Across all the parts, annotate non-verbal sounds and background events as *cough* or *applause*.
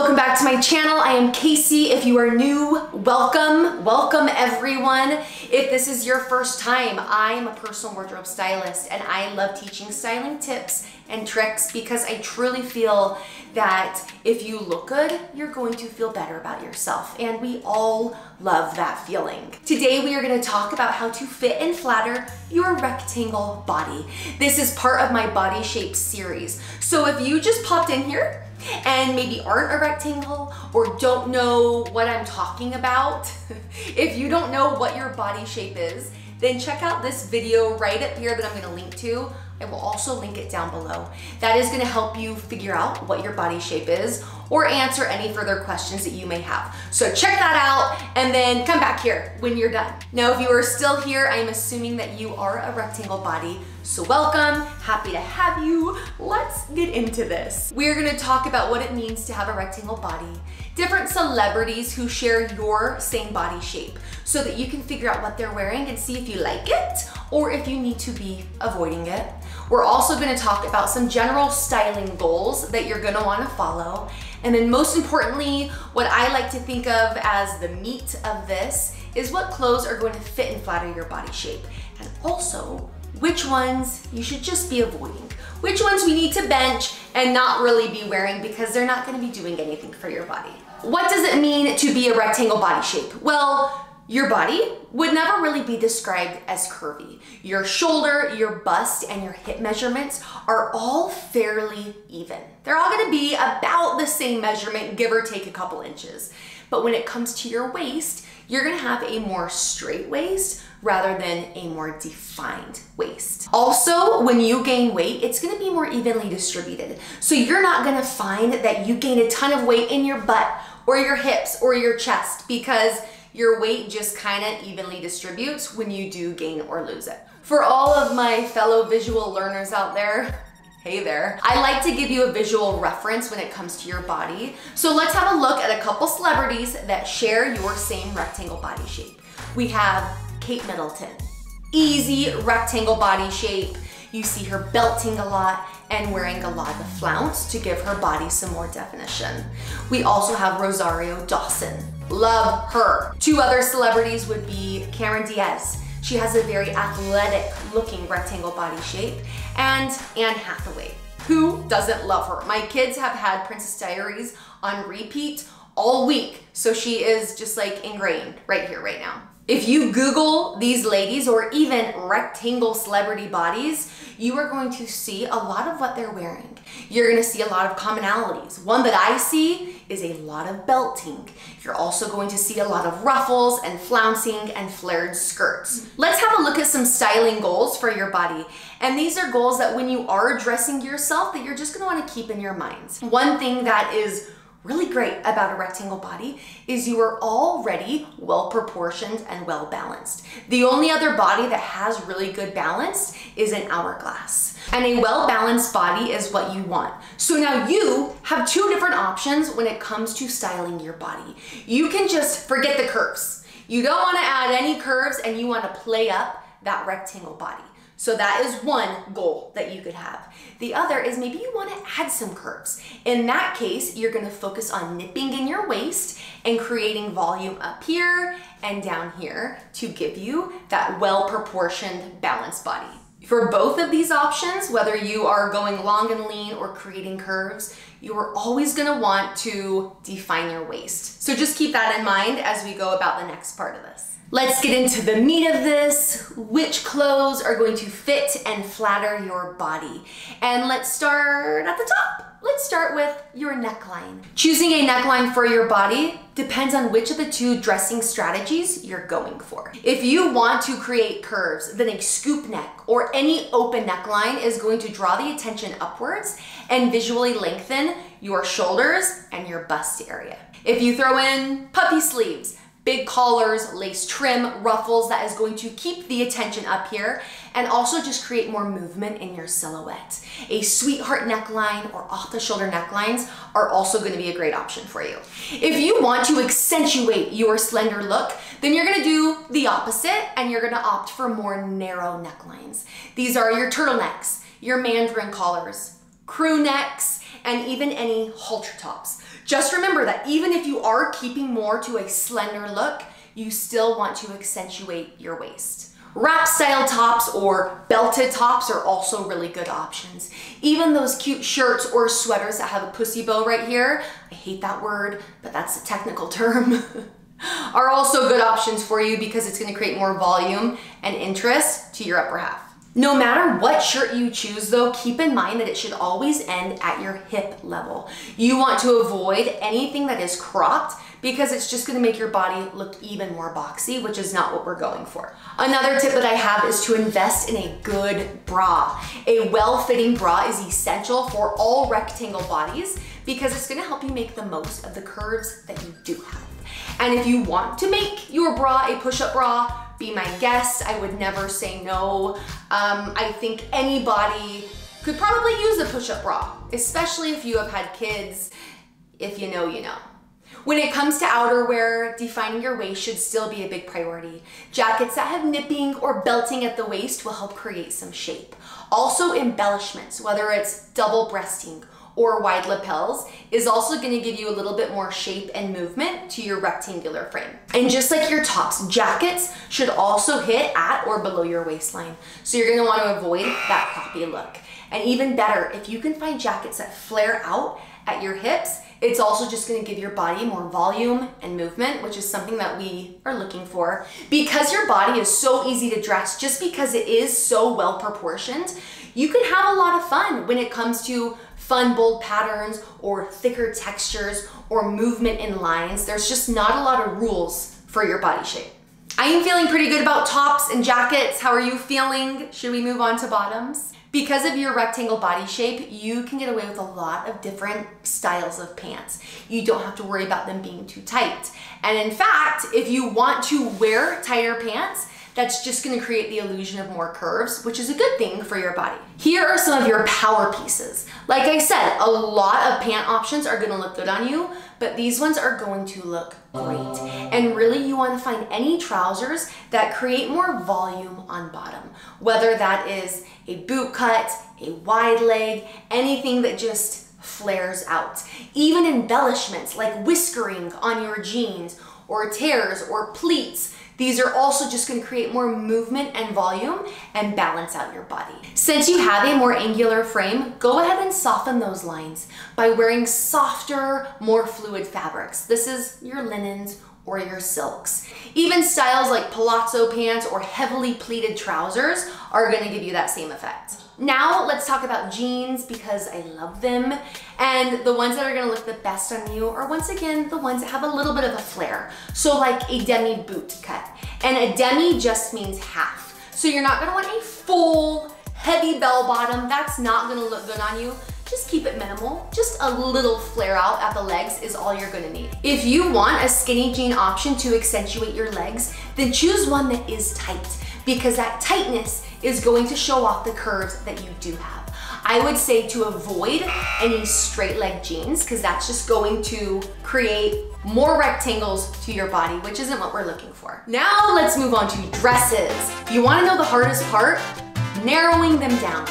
welcome back to my channel. I am Casey. If you are new, welcome. Welcome everyone. If this is your first time, I'm a personal wardrobe stylist and I love teaching styling tips and tricks because I truly feel that if you look good, you're going to feel better about yourself. And we all love that feeling. Today, we are gonna talk about how to fit and flatter your rectangle body. This is part of my body shape series. So if you just popped in here, and maybe aren't a rectangle or don't know what I'm talking about, *laughs* if you don't know what your body shape is, then check out this video right up here that I'm gonna link to. I will also link it down below. That is gonna help you figure out what your body shape is or answer any further questions that you may have. So check that out and then come back here when you're done. Now, if you are still here, I'm assuming that you are a rectangle body. So welcome, happy to have you. Let's get into this. We're gonna talk about what it means to have a rectangle body, different celebrities who share your same body shape so that you can figure out what they're wearing and see if you like it or if you need to be avoiding it. We're also gonna talk about some general styling goals that you're gonna wanna follow and then most importantly, what I like to think of as the meat of this is what clothes are going to fit and flatter your body shape. And also, which ones you should just be avoiding. Which ones we need to bench and not really be wearing because they're not gonna be doing anything for your body. What does it mean to be a rectangle body shape? Well, your body would never really be described as curvy. Your shoulder, your bust, and your hip measurements are all fairly even. They're all gonna be about the same measurement, give or take a couple inches. But when it comes to your waist, you're gonna have a more straight waist rather than a more defined waist. Also, when you gain weight, it's gonna be more evenly distributed. So you're not gonna find that you gain a ton of weight in your butt or your hips or your chest because your weight just kind of evenly distributes when you do gain or lose it. For all of my fellow visual learners out there, Hey there. I like to give you a visual reference when it comes to your body. So let's have a look at a couple celebrities that share your same rectangle body shape. We have Kate Middleton. Easy rectangle body shape. You see her belting a lot and wearing a lot of flounce to give her body some more definition. We also have Rosario Dawson. Love her. Two other celebrities would be Cameron Diaz. She has a very athletic looking rectangle body shape. And Anne Hathaway. Who doesn't love her? My kids have had Princess Diaries on repeat all week. So she is just like ingrained right here, right now. If you Google these ladies or even rectangle celebrity bodies, you are going to see a lot of what they're wearing. You're gonna see a lot of commonalities. One that I see is a lot of belting. You're also going to see a lot of ruffles and flouncing and flared skirts. Let's have a look at some styling goals for your body. And these are goals that when you are dressing yourself that you're just gonna wanna keep in your minds. One thing that is really great about a rectangle body is you are already well proportioned and well balanced. The only other body that has really good balance is an hourglass. And a well balanced body is what you want. So now you have two different options when it comes to styling your body. You can just forget the curves. You don't wanna add any curves and you wanna play up that rectangle body. So that is one goal that you could have. The other is maybe you wanna add some curves. In that case, you're gonna focus on nipping in your waist and creating volume up here and down here to give you that well-proportioned balanced body. For both of these options, whether you are going long and lean or creating curves, you are always gonna want to define your waist. So just keep that in mind as we go about the next part of this. Let's get into the meat of this, which clothes are going to fit and flatter your body. And let's start at the top. Let's start with your neckline. Choosing a neckline for your body depends on which of the two dressing strategies you're going for. If you want to create curves, then a scoop neck or any open neckline is going to draw the attention upwards and visually lengthen your shoulders and your bust area. If you throw in puffy sleeves, big collars, lace trim, ruffles that is going to keep the attention up here and also just create more movement in your silhouette. A sweetheart neckline or off the shoulder necklines are also gonna be a great option for you. If you want to accentuate your slender look, then you're gonna do the opposite and you're gonna opt for more narrow necklines. These are your turtlenecks, your mandarin collars, crew necks, and even any halter tops. Just remember that even if you are keeping more to a slender look, you still want to accentuate your waist. Wrap style tops or belted tops are also really good options. Even those cute shirts or sweaters that have a pussy bow right here, I hate that word, but that's a technical term, *laughs* are also good options for you because it's gonna create more volume and interest to your upper half. No matter what shirt you choose though, keep in mind that it should always end at your hip level. You want to avoid anything that is cropped because it's just gonna make your body look even more boxy, which is not what we're going for. Another tip that I have is to invest in a good bra. A well-fitting bra is essential for all rectangle bodies because it's gonna help you make the most of the curves that you do have. And if you want to make your bra a push-up bra, be my guest. I would never say no. Um, I think anybody could probably use a push-up bra, especially if you have had kids. If you know, you know. When it comes to outerwear, defining your waist should still be a big priority. Jackets that have nipping or belting at the waist will help create some shape. Also embellishments, whether it's double breasting or wide lapels is also gonna give you a little bit more shape and movement to your rectangular frame. And just like your tops, jackets should also hit at or below your waistline. So you're gonna wanna avoid that croppy look. And even better, if you can find jackets that flare out at your hips, it's also just gonna give your body more volume and movement, which is something that we are looking for. Because your body is so easy to dress, just because it is so well proportioned, you can have a lot of fun when it comes to fun bold patterns or thicker textures or movement in lines. There's just not a lot of rules for your body shape. I am feeling pretty good about tops and jackets. How are you feeling? Should we move on to bottoms? Because of your rectangle body shape, you can get away with a lot of different styles of pants. You don't have to worry about them being too tight. And in fact, if you want to wear tighter pants, that's just gonna create the illusion of more curves, which is a good thing for your body. Here are some of your power pieces. Like I said, a lot of pant options are gonna look good on you, but these ones are going to look great. And really you wanna find any trousers that create more volume on bottom, whether that is a boot cut, a wide leg, anything that just flares out. Even embellishments like whiskering on your jeans or tears or pleats these are also just gonna create more movement and volume and balance out your body. Since you have a more angular frame, go ahead and soften those lines by wearing softer, more fluid fabrics. This is your linens or your silks. Even styles like palazzo pants or heavily pleated trousers are gonna give you that same effect. Now let's talk about jeans because I love them. And the ones that are gonna look the best on you are once again, the ones that have a little bit of a flare. So like a demi boot cut. And a demi just means half. So you're not gonna want a full heavy bell bottom. That's not gonna look good on you. Just keep it minimal. Just a little flare out at the legs is all you're gonna need. If you want a skinny jean option to accentuate your legs, then choose one that is tight because that tightness is going to show off the curves that you do have. I would say to avoid any straight leg jeans because that's just going to create more rectangles to your body, which isn't what we're looking for. Now let's move on to dresses. You wanna know the hardest part? Narrowing them down.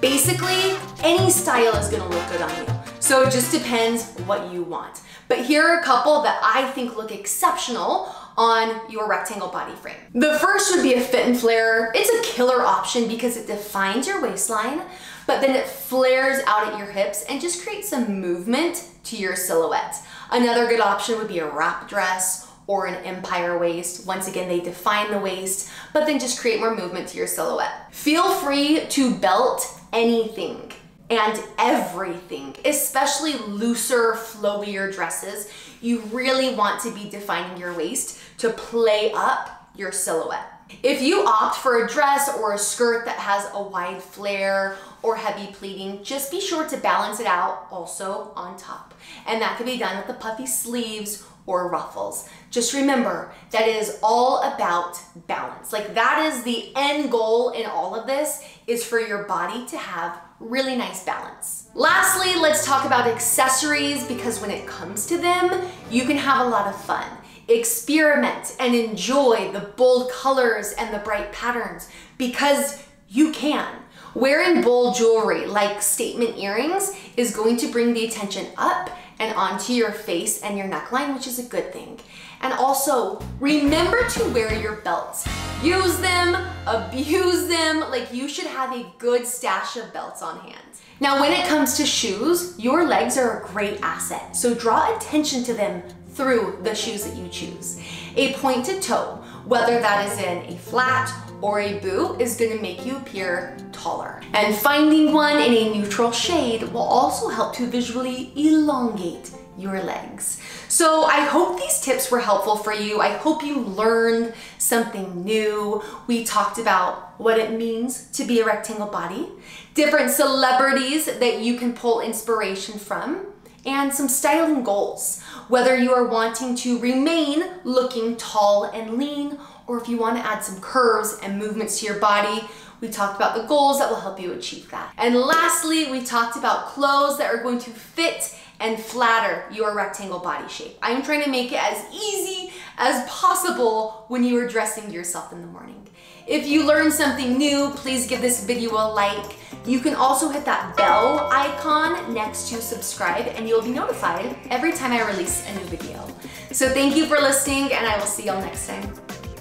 Basically, any style is gonna look good on you. So it just depends what you want. But here are a couple that I think look exceptional on your rectangle body frame. The first would be a fit and flare. It's a killer option because it defines your waistline, but then it flares out at your hips and just creates some movement to your silhouette. Another good option would be a wrap dress or an empire waist. Once again, they define the waist, but then just create more movement to your silhouette. Feel free to belt anything and everything, especially looser, flowier dresses. You really want to be defining your waist to play up your silhouette. If you opt for a dress or a skirt that has a wide flare or heavy pleating, just be sure to balance it out also on top. And that can be done with the puffy sleeves or ruffles. Just remember that is all about balance. Like that is the end goal in all of this is for your body to have really nice balance. Lastly, let's talk about accessories because when it comes to them, you can have a lot of fun. Experiment and enjoy the bold colors and the bright patterns because you can. Wearing bold jewelry like statement earrings is going to bring the attention up and onto your face and your neckline, which is a good thing. And also, remember to wear your belts. Use them, abuse them, like you should have a good stash of belts on hand. Now, when it comes to shoes, your legs are a great asset, so draw attention to them through the shoes that you choose. A pointed toe, whether that is in a flat or a boot, is gonna make you appear taller. And finding one in a neutral shade will also help to visually elongate your legs. So I hope these tips were helpful for you. I hope you learned something new. We talked about what it means to be a rectangle body, different celebrities that you can pull inspiration from, and some styling goals. Whether you are wanting to remain looking tall and lean, or if you want to add some curves and movements to your body, we talked about the goals that will help you achieve that. And lastly, we talked about clothes that are going to fit and flatter your rectangle body shape. I'm trying to make it as easy as possible when you are dressing yourself in the morning. If you learned something new, please give this video a like. You can also hit that bell icon next to subscribe and you'll be notified every time I release a new video. So thank you for listening and I will see y'all next time.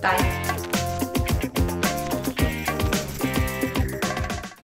Bye.